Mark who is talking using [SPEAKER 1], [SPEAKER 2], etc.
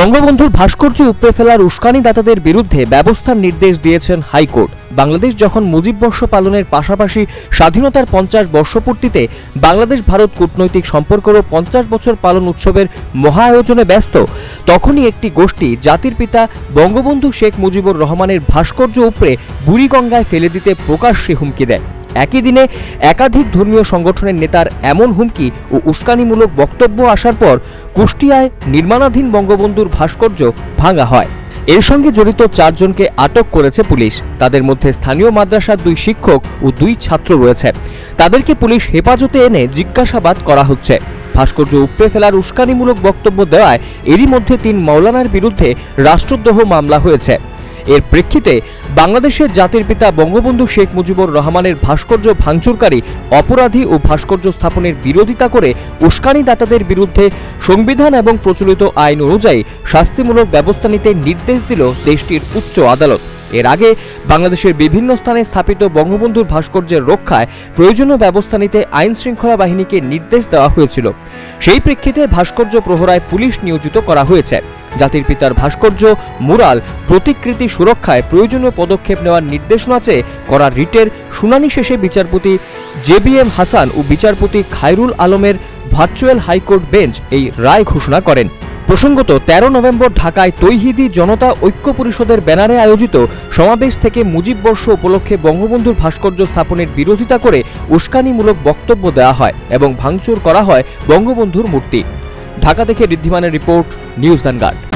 [SPEAKER 1] বঙ্গবন্ধুর ভাস্কর্য উপড়ে ফেলার উস্কানিদাতাদের বিরুদ্ধে ব্যবস্থার নির্দেশ দিয়েছেন হাইকোর্ট। বাংলাদেশ যখন মুজিব বর্ষ পালনের পাশাপাশি স্বাধীনতার পঞ্চাশ বর্ষপূর্তিতে বাংলাদেশ ভারত কূটনৈতিক সম্পর্কেরও পঞ্চাশ বছর পালন উৎসবের মহা আয়োজনে ব্যস্ত, তখনই একটি গোষ্ঠী জাতির পিতা বঙ্গবন্ধু শেখ মুজিবুর রহমানের ভাস্কর্য উপড়ে বুড়িগঙ্গায় ফেলে দিতে প্রকাশ্যে হুমকি দেয়। একই দিনে একাধিক ধর্মীয় সংগঠনের নেতার এমন হুমকি ও উস্কানিমূলক বক্তব্য আসার পর কুষ্টিয়ায় নির্মাণাধীন বঙ্গবন্ধুর ভাস্কর্য ভাঙা হয়। এর সঙ্গে জড়িত চারজনকে আটক করেছে পুলিশ। তাদের মধ্যে স্থানীয় মাদ্রাসার দুই শিক্ষক ও দুই ছাত্র রয়েছে। তাদেরকে পুলিশ হেফাজতে এনে জিজ্ঞাসাবাদ করা হচ্ছে। ভাস্কর্য উপড়ে ফেলার উস্কানিমূলক বক্তব্য দেওয়ায় এরই মধ্যে তিন মাওলানার বিরুদ্ধে রাষ্ট্রদ্রোহ মামলা হয়েছে। এর প্রেক্ষিতে বাংলাদেশের জাতির পিতা বঙ্গবন্ধু শেখ মুজিবুর রহমানের ভাস্কর্য ভাঙচুরকারী অপরাধী ও ভাস্কর্য স্থাপনের বিরোধিতা করে উস্কানিদাতাদের বিরুদ্ধে সংবিধান এবং প্রচলিত আইন অনুযায়ী শাস্তিমূলক ব্যবস্থা নিতে নির্দেশ দিল দেশটির উচ্চ আদালত। এর আগে বাংলাদেশের বিভিন্ন স্থানে স্থাপিত বঙ্গবন্ধুর ভাস্কর্যের রক্ষায় প্রয়োজনীয় ব্যবস্থা নিতে আইন শৃঙ্খলা বাহিনীকে নির্দেশ দেওয়া হয়েছিল। সেই প্রেক্ষিতে ভাস্কর্য প্রহরায় পুলিশ নিয়োজিত করা হয়েছে। জাতির পিতার ভাস্কর্য, মুরাল, প্রতিকৃতি সুরক্ষায় প্রয়োজনীয় পদক্ষেপ নেওয়ার নির্দেশনা চেয়ে করা রিটের শুনানি শেষে বিচারপতি জেবিএম হাসান ও বিচারপতি খায়রুল আলমের ভার্চুয়াল হাইকোর্ট বেঞ্চ এই রায় ঘোষণা করেন। প্রসঙ্গত, তেরো নভেম্বর ঢাকায় তৈহিদি জনতা ঐক্য পরিষদের ব্যানারে আয়োজিত সমাবেশ থেকে মুজিব বর্ষ উপলক্ষে বঙ্গবন্ধুর ভাস্কর্য স্থাপনের বিরোধিতা করে উস্কানিমূলক বক্তব্য দেওয়া হয় এবং ভাঙচুর করা হয় বঙ্গবন্ধুর মূর্তি। ঢাকা থেকে ঋদ্ধিমানের রিপোর্ট নিউজ ভ্যানগার্ড।